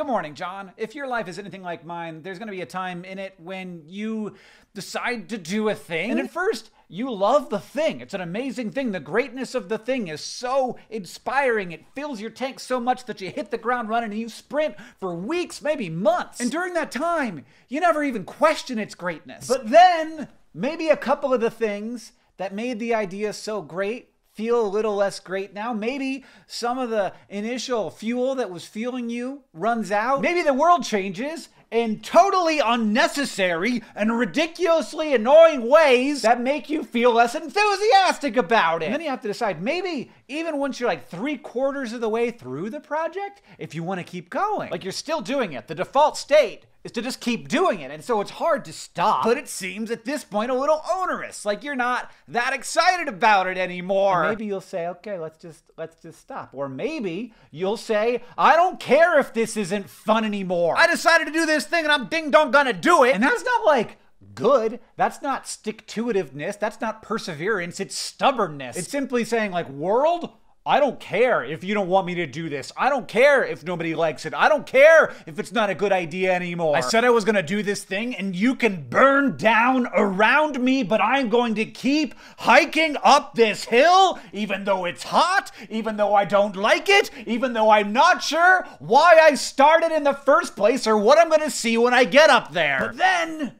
Good morning, John. If your life is anything like mine, there's going to be a time in it when you decide to do a thing. And at first, you love the thing. It's an amazing thing. The greatness of the thing is so inspiring. It fills your tank so much that you hit the ground running and you sprint for weeks, maybe months. And during that time, you never even question its greatness. But then, maybe a couple of the things that made the idea so great feel a little less great now. Maybe some of the initial fuel that was fueling you runs out. Maybe the world changes in totally unnecessary and ridiculously annoying ways that make you feel less enthusiastic about it. And then you have to decide maybe even once you're like three quarters of the way through the project, if you want to keep going. Like you're still doing it. The default state is to just keep doing it. And so it's hard to stop. But it seems at this point a little onerous. Like you're not that excited about it anymore. And maybe you'll say, okay, let's just let's just stop. Or maybe you'll say, I don't care if this isn't fun anymore. I decided to do this thing and I'm ding dong gonna do it. And that's not like good. That's not stick to itiveness. That's not perseverance. It's stubbornness. It's simply saying, like, world, I don't care if you don't want me to do this. I don't care if nobody likes it. I don't care if it's not a good idea anymore. I said I was gonna do this thing, and you can burn down around me, but I'm going to keep hiking up this hill, even though it's hot, even though I don't like it, even though I'm not sure why I started in the first place or what I'm gonna see when I get up there. But then,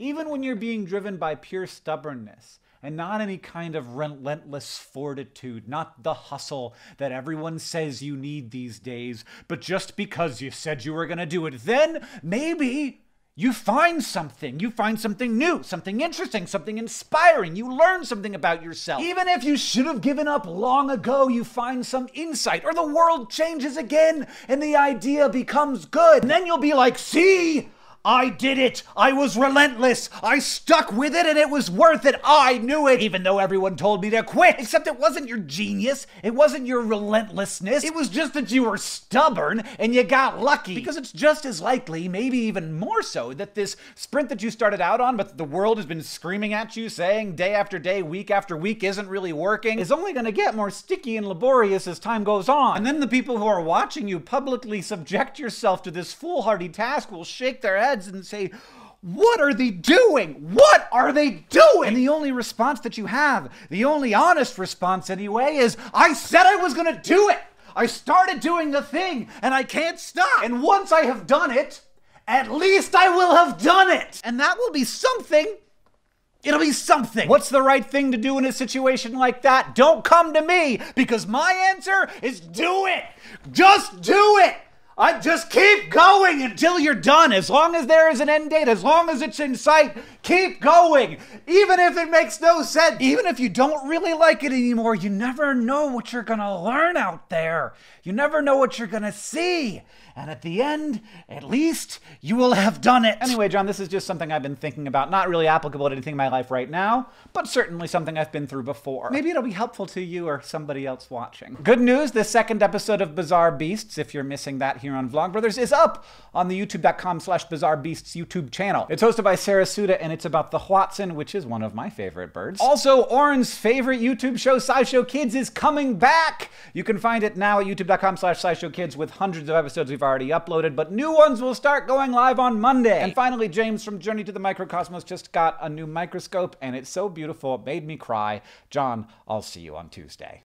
even when you're being driven by pure stubbornness, and not any kind of relentless fortitude, not the hustle that everyone says you need these days, but just because you said you were going to do it. Then maybe you find something. You find something new, something interesting, something inspiring. You learn something about yourself. Even if you should have given up long ago, you find some insight, or the world changes again and the idea becomes good. And then you'll be like, see? I did it! I was relentless! I stuck with it and it was worth it! I knew it! Even though everyone told me to quit! Except it wasn't your genius, it wasn't your relentlessness, it was just that you were stubborn and you got lucky. Because it's just as likely, maybe even more so, that this sprint that you started out on, but the world has been screaming at you, saying day after day, week after week, isn't really working, is only gonna get more sticky and laborious as time goes on. And then the people who are watching you publicly subject yourself to this foolhardy task will shake their heads heads and say, what are they doing? What are they doing? And the only response that you have, the only honest response anyway, is I said I was going to do it. I started doing the thing and I can't stop. And once I have done it, at least I will have done it. And that will be something. It'll be something. What's the right thing to do in a situation like that? Don't come to me because my answer is do it. Just do it. I just keep going until you're done. As long as there is an end date, as long as it's in sight, keep going. Even if it makes no sense, even if you don't really like it anymore, you never know what you're going to learn out there. You never know what you're going to see. And at the end, at least you will have done it. Anyway, John, this is just something I've been thinking about. Not really applicable to anything in my life right now, but certainly something I've been through before. Maybe it'll be helpful to you or somebody else watching. Good news the second episode of Bizarre Beasts, if you're missing that here on Vlogbrothers, is up on the youtube.com slash bizarre beasts YouTube channel. It's hosted by Sarah Suda and it's about the Hoatzin, which is one of my favorite birds. Also, Orin's favorite YouTube show, SciShow Kids, is coming back. You can find it now at youtube.com slash SciShow Kids with hundreds of episodes we've already uploaded, but new ones will start going live on Monday. And finally, James from Journey to the Microcosmos just got a new microscope, and it's so beautiful, it made me cry. John, I'll see you on Tuesday.